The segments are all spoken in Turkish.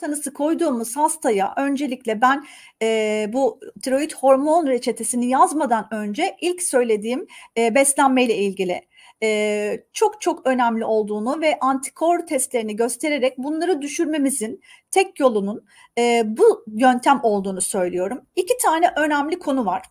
tanısı koyduğumuz hastaya öncelikle ben e, bu tiroid hormon reçetesini yazmadan önce ilk söylediğim e, beslenmeyle ilgili e, çok çok önemli olduğunu ve antikor testlerini göstererek bunları düşürmemizin tek yolunun e, bu yöntem olduğunu söylüyorum. İki tane önemli konu var.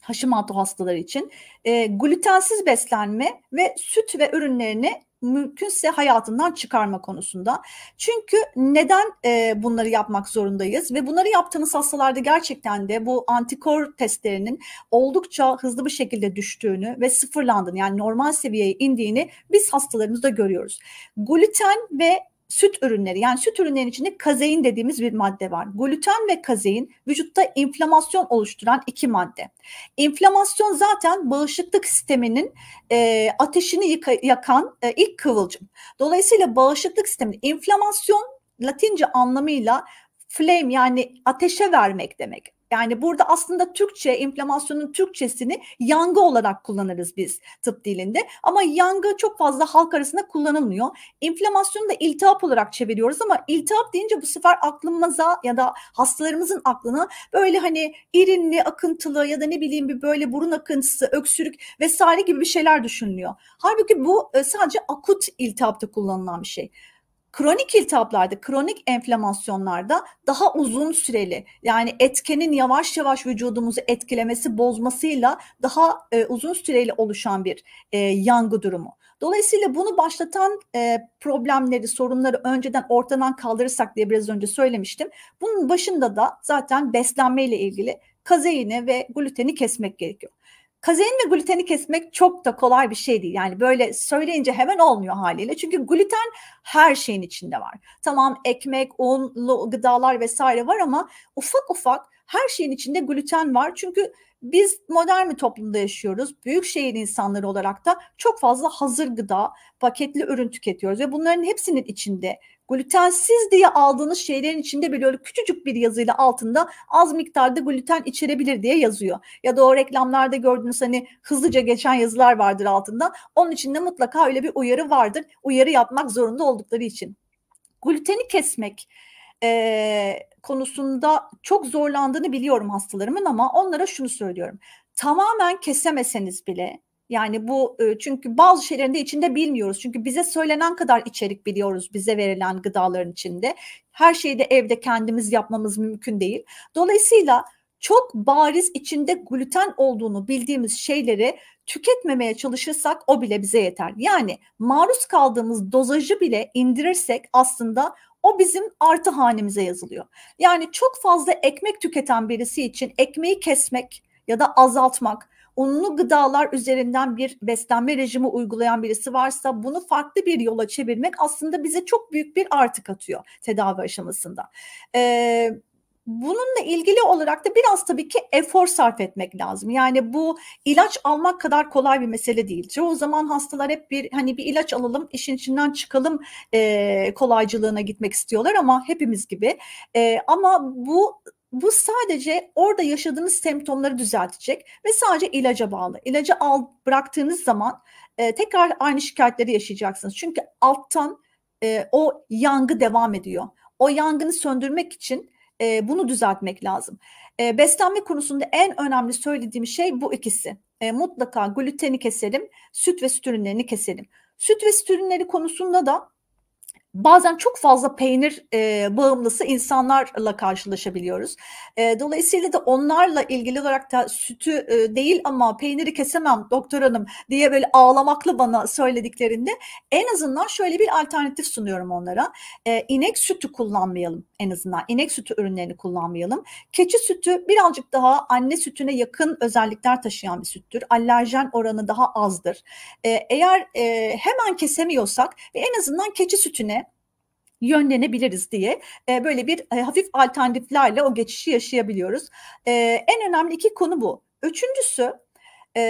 Hashimoto hastaları için e, glutensiz beslenme ve süt ve ürünlerini mümkünse hayatından çıkarma konusunda. Çünkü neden e, bunları yapmak zorundayız ve bunları yaptığımız hastalarda gerçekten de bu antikor testlerinin oldukça hızlı bir şekilde düştüğünü ve sıfırlandığını yani normal seviyeye indiğini biz hastalarımızda görüyoruz. Gluten ve süt ürünleri yani süt ürünlerinin içinde kazein dediğimiz bir madde var. Gluten ve kazein vücutta inflamasyon oluşturan iki madde. İnflamasyon zaten bağışıklık sisteminin e, ateşini yıka, yakan e, ilk kıvılcım. Dolayısıyla bağışıklık sistemi inflamasyon Latince anlamıyla flame yani ateşe vermek demek. Yani burada aslında Türkçe, inflamasyonun Türkçesini yangı olarak kullanırız biz tıp dilinde. Ama yangı çok fazla halk arasında kullanılmıyor. İnflamasyonu da iltihap olarak çeviriyoruz ama iltihap deyince bu sefer aklımıza ya da hastalarımızın aklına böyle hani irinli, akıntılı ya da ne bileyim bir böyle burun akıntısı, öksürük vesaire gibi bir şeyler düşünülüyor. Halbuki bu e, sadece akut iltihapta kullanılan bir şey. Kronik iltihaplarda, kronik enflamasyonlarda daha uzun süreli yani etkenin yavaş yavaş vücudumuzu etkilemesi, bozmasıyla daha e, uzun süreli oluşan bir e, yangı durumu. Dolayısıyla bunu başlatan e, problemleri, sorunları önceden ortadan kaldırırsak diye biraz önce söylemiştim. Bunun başında da zaten beslenmeyle ilgili kazeini ve gluteni kesmek gerekiyor. Kazein ve gluteni kesmek çok da kolay bir şey değil. Yani böyle söyleyince hemen olmuyor haliyle. Çünkü gluten her şeyin içinde var. Tamam ekmek, unlu gıdalar vesaire var ama ufak ufak her şeyin içinde gluten var. Çünkü biz modern bir toplumda yaşıyoruz. Büyük şehir insanları olarak da çok fazla hazır gıda, paketli ürün tüketiyoruz ve bunların hepsinin içinde glutensiz diye aldığınız şeylerin içinde böyle öyle küçücük bir yazıyla altında az miktarda gluten içerebilir diye yazıyor. Ya da o reklamlarda gördüğünüz hani hızlıca geçen yazılar vardır altında. Onun içinde mutlaka öyle bir uyarı vardır. Uyarı yapmak zorunda oldukları için. Gluteni kesmek e, konusunda çok zorlandığını biliyorum hastalarımın ama onlara şunu söylüyorum. Tamamen kesemeseniz bile yani bu çünkü bazı şeylerin de içinde bilmiyoruz. Çünkü bize söylenen kadar içerik biliyoruz bize verilen gıdaların içinde. Her şeyi de evde kendimiz yapmamız mümkün değil. Dolayısıyla çok bariz içinde gluten olduğunu bildiğimiz şeyleri tüketmemeye çalışırsak o bile bize yeter. Yani maruz kaldığımız dozajı bile indirirsek aslında o bizim artı hanemize yazılıyor. Yani çok fazla ekmek tüketen birisi için ekmeği kesmek ya da azaltmak unlu gıdalar üzerinden bir beslenme rejimi uygulayan birisi varsa bunu farklı bir yola çevirmek aslında bize çok büyük bir artı katıyor tedavi aşamasında. Ee, Bununla ilgili olarak da biraz tabii ki efor sarf etmek lazım. Yani bu ilaç almak kadar kolay bir mesele değil. Çoğu zaman hastalar hep bir hani bir ilaç alalım, işin içinden çıkalım e, kolaycılığına gitmek istiyorlar ama hepimiz gibi. E, ama bu bu sadece orada yaşadığınız semptomları düzeltecek ve sadece ilaca bağlı. İlacı al bıraktığınız zaman e, tekrar aynı şikayetleri yaşayacaksınız. Çünkü alttan e, o yangı devam ediyor. O yangını söndürmek için e, bunu düzeltmek lazım. E, beslenme konusunda en önemli söylediğim şey bu ikisi. E, mutlaka gluteni keselim, süt ve süt ürünlerini keselim. Süt ve süt ürünleri konusunda da bazen çok fazla peynir e, bağımlısı insanlarla karşılaşabiliyoruz. E, dolayısıyla da onlarla ilgili olarak da sütü e, değil ama peyniri kesemem doktor hanım diye böyle ağlamaklı bana söylediklerinde en azından şöyle bir alternatif sunuyorum onlara. E, inek sütü kullanmayalım en azından. İnek sütü ürünlerini kullanmayalım. Keçi sütü birazcık daha anne sütüne yakın özellikler taşıyan bir süttür. Alerjen oranı daha azdır. E, eğer e, hemen kesemiyorsak ve en azından keçi sütüne yönlenebiliriz diye e, böyle bir e, hafif alternatiflerle o geçişi yaşayabiliyoruz. E, en önemli iki konu bu. Üçüncüsü e,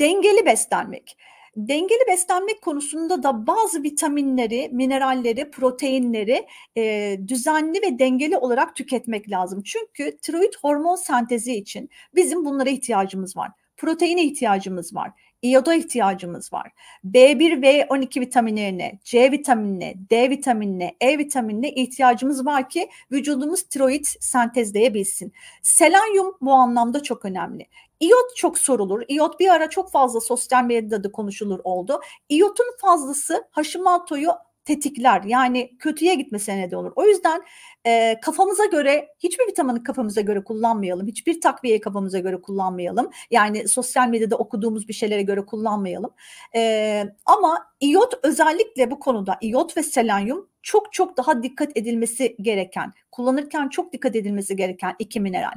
dengeli beslenmek. Dengeli beslenmek konusunda da bazı vitaminleri, mineralleri, proteinleri e, düzenli ve dengeli olarak tüketmek lazım. Çünkü tiroid hormon sentezi için bizim bunlara ihtiyacımız var. proteine ihtiyacımız var. İyoda ihtiyacımız var. B1 ve 12 vitaminlerine, C vitaminine, D vitaminine, E vitaminine ihtiyacımız var ki vücudumuz tiroid sentezleyebilsin. Selanyum bu anlamda çok önemli. İyot çok sorulur. İyot bir ara çok fazla sosyal medyada da konuşulur oldu. İyotun fazlası Hashimoto'yu tetikler. Yani kötüye gitmesine neden olur. O yüzden e, kafamıza göre hiçbir vitamini kafamıza göre kullanmayalım. Hiçbir takviyeyi kafamıza göre kullanmayalım. Yani sosyal medyada okuduğumuz bir şeylere göre kullanmayalım. E, ama iyot özellikle bu konuda iyot ve selanyum çok çok daha dikkat edilmesi gereken, kullanırken çok dikkat edilmesi gereken iki mineral.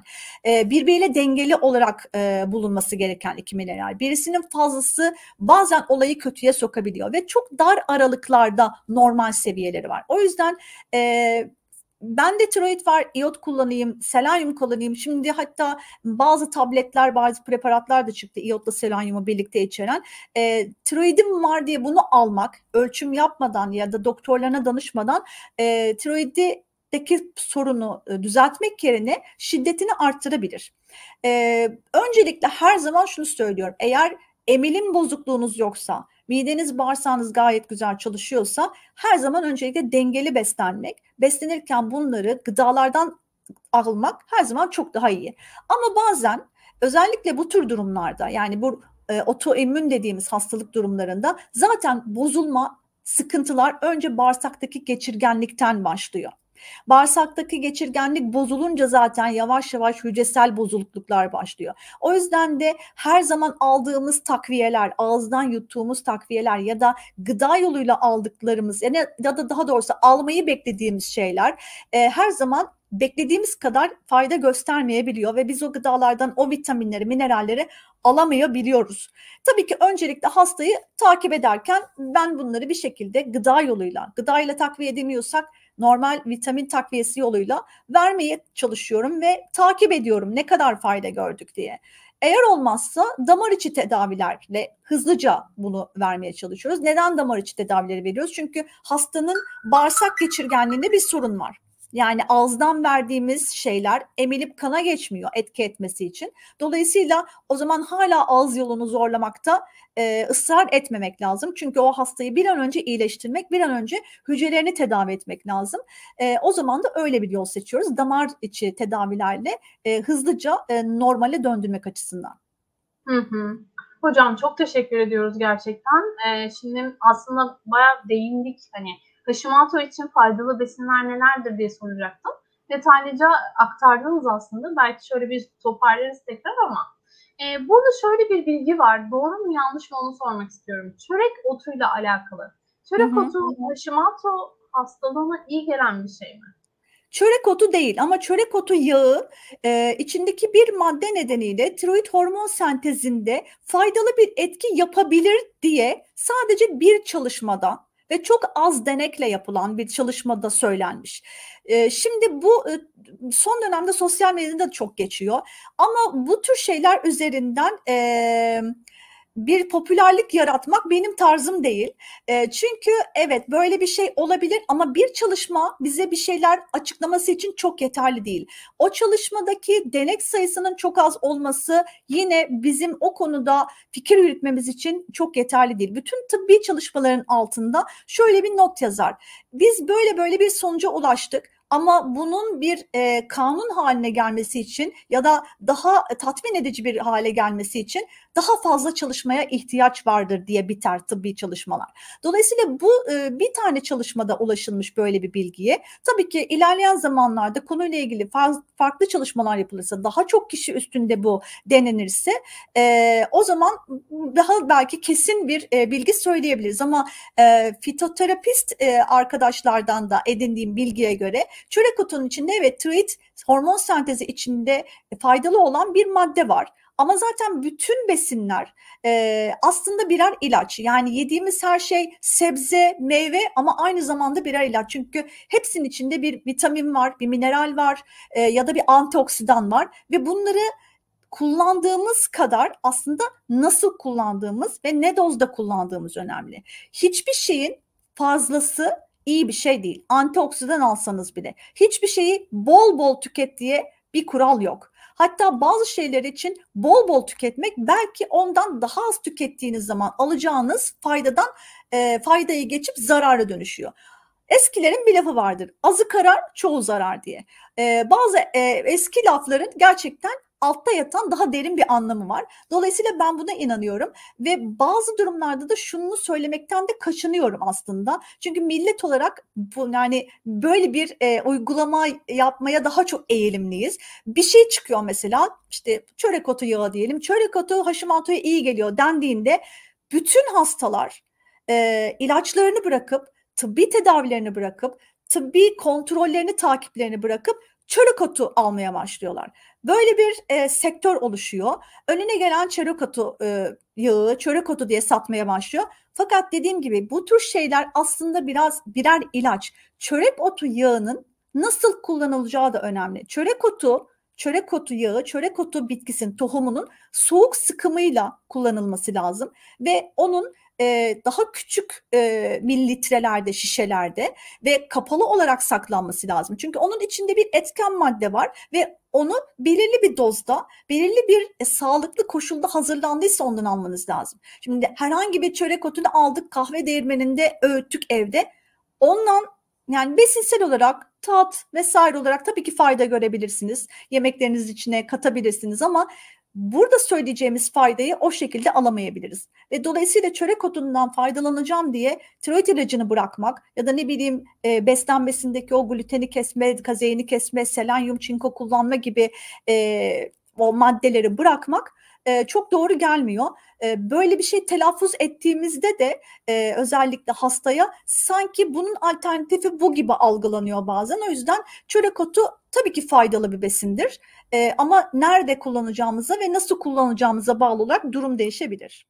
E, birbiriyle dengeli olarak e, bulunması gereken iki mineral. Birisinin fazlası bazen olayı kötüye sokabiliyor ve çok dar aralıklarda normal seviyeleri var. O yüzden e, ben de tiroid var, iot kullanayım, selanyum kullanayım. Şimdi hatta bazı tabletler, bazı preparatlar da çıktı iotla selanyumu birlikte içeren. E, tiroidim var diye bunu almak, ölçüm yapmadan ya da doktorlarına danışmadan e, tiroidi sorunu düzeltmek yerine şiddetini arttırabilir. Ee, öncelikle her zaman şunu söylüyorum. Eğer emilim bozukluğunuz yoksa, mideniz bağırsağınız gayet güzel çalışıyorsa her zaman öncelikle dengeli beslenmek. Beslenirken bunları gıdalardan almak her zaman çok daha iyi. Ama bazen özellikle bu tür durumlarda yani bu e, otoimmün dediğimiz hastalık durumlarında zaten bozulma sıkıntılar önce bağırsaktaki geçirgenlikten başlıyor. Bağırsaktaki geçirgenlik bozulunca zaten yavaş yavaş hücresel bozukluklar başlıyor. O yüzden de her zaman aldığımız takviyeler, ağızdan yuttuğumuz takviyeler ya da gıda yoluyla aldıklarımız yani ya da daha doğrusu almayı beklediğimiz şeyler e, her zaman beklediğimiz kadar fayda göstermeyebiliyor ve biz o gıdalardan o vitaminleri, mineralleri alamayabiliyoruz. Tabii ki öncelikle hastayı takip ederken ben bunları bir şekilde gıda yoluyla, gıda ile takviye edemiyorsak normal vitamin takviyesi yoluyla vermeye çalışıyorum ve takip ediyorum ne kadar fayda gördük diye. Eğer olmazsa damar içi tedavilerle hızlıca bunu vermeye çalışıyoruz. Neden damar içi tedavileri veriyoruz? Çünkü hastanın bağırsak geçirgenliğinde bir sorun var. Yani ağızdan verdiğimiz şeyler emilip kana geçmiyor etki etmesi için. Dolayısıyla o zaman hala ağız yolunu zorlamakta e, ısrar etmemek lazım. Çünkü o hastayı bir an önce iyileştirmek, bir an önce hücrelerini tedavi etmek lazım. E, o zaman da öyle bir yol seçiyoruz. Damar içi tedavilerle e, hızlıca e, normale döndürmek açısından. Hı hı. Hocam çok teşekkür ediyoruz gerçekten. Ee, şimdi aslında bayağı değindik hani Hashimoto için faydalı besinler nelerdir diye soracaktım. Detaylıca aktardınız aslında. Belki şöyle bir toparlarız tekrar ama e, burada şöyle bir bilgi var. Doğru mu yanlış mı onu sormak istiyorum. Çörek otuyla alakalı. Çörek hı hı. otu Hashimoto hastalığına iyi gelen bir şey mi? Çörek otu değil ama çörek otu yağı e, içindeki bir madde nedeniyle tiroid hormon sentezinde faydalı bir etki yapabilir diye sadece bir çalışmada ve çok az denekle yapılan bir çalışmada söylenmiş. E, şimdi bu e, son dönemde sosyal medyada çok geçiyor ama bu tür şeyler üzerinden... E, bir popülerlik yaratmak benim tarzım değil. E, çünkü evet böyle bir şey olabilir ama bir çalışma bize bir şeyler açıklaması için çok yeterli değil. O çalışmadaki denek sayısının çok az olması yine bizim o konuda fikir yürütmemiz için çok yeterli değil. Bütün tıbbi çalışmaların altında şöyle bir not yazar. Biz böyle böyle bir sonuca ulaştık ama bunun bir e, kanun haline gelmesi için ya da daha tatmin edici bir hale gelmesi için daha fazla çalışmaya ihtiyaç vardır diye biter tıbbi çalışmalar. Dolayısıyla bu e, bir tane çalışmada ulaşılmış böyle bir bilgiye. Tabii ki ilerleyen zamanlarda konuyla ilgili farklı çalışmalar yapılırsa, daha çok kişi üstünde bu denenirse e, o zaman daha belki kesin bir e, bilgi söyleyebiliriz. Ama e, fitoterapist e, arkadaşlardan da edindiğim bilgiye göre çörek otunun içinde evet tiroid hormon sentezi içinde faydalı olan bir madde var. Ama zaten bütün besinler e, aslında birer ilaç. Yani yediğimiz her şey sebze, meyve ama aynı zamanda birer ilaç. Çünkü hepsinin içinde bir vitamin var, bir mineral var e, ya da bir antioksidan var ve bunları kullandığımız kadar aslında nasıl kullandığımız ve ne dozda kullandığımız önemli. Hiçbir şeyin fazlası iyi bir şey değil. Antioksidan alsanız bile. Hiçbir şeyi bol bol tüket diye bir kural yok. Hatta bazı şeyler için bol bol tüketmek belki ondan daha az tükettiğiniz zaman alacağınız faydadan e, faydayı geçip zarara dönüşüyor. Eskilerin bir lafı vardır. Azı karar, çoğu zarar diye. Ee, bazı e, eski lafların gerçekten altta yatan daha derin bir anlamı var. Dolayısıyla ben buna inanıyorum ve bazı durumlarda da şunu söylemekten de kaçınıyorum aslında. Çünkü millet olarak bu yani böyle bir e, uygulama yapmaya daha çok eğilimliyiz. Bir şey çıkıyor mesela işte çörek otu yağı diyelim. Çörek otu Hashimoto'ya iyi geliyor dendiğinde bütün hastalar e, ilaçlarını bırakıp tıbbi tedavilerini bırakıp tıbbi kontrollerini takiplerini bırakıp çörek otu almaya başlıyorlar. Böyle bir e, sektör oluşuyor. Önüne gelen çörek otu e, yağı, çörek otu diye satmaya başlıyor. Fakat dediğim gibi bu tür şeyler aslında biraz birer ilaç. Çörek otu yağının nasıl kullanılacağı da önemli. Çörek otu, çörek otu yağı, çörek otu bitkisinin tohumunun soğuk sıkımıyla kullanılması lazım ve onun e, daha küçük e, mililitrelerde, şişelerde ve kapalı olarak saklanması lazım. Çünkü onun içinde bir etken madde var ve onu belirli bir dozda, belirli bir e, sağlıklı koşulda hazırlandıysa ondan almanız lazım. Şimdi herhangi bir çörek otunu aldık kahve değirmeninde öğüttük evde. Ondan yani besinsel olarak tat vesaire olarak tabii ki fayda görebilirsiniz. Yemekleriniz içine katabilirsiniz ama burada söyleyeceğimiz faydayı o şekilde alamayabiliriz. Ve dolayısıyla çörek otundan faydalanacağım diye tiroid ilacını bırakmak ya da ne bileyim e, beslenmesindeki o gluteni kesme, kazeini kesme, selenyum, çinko kullanma gibi e, o maddeleri bırakmak e, çok doğru gelmiyor. E, böyle bir şey telaffuz ettiğimizde de e, özellikle hastaya sanki bunun alternatifi bu gibi algılanıyor bazen. O yüzden çörek otu tabii ki faydalı bir besindir. Ama nerede kullanacağımıza ve nasıl kullanacağımıza bağlı olarak durum değişebilir.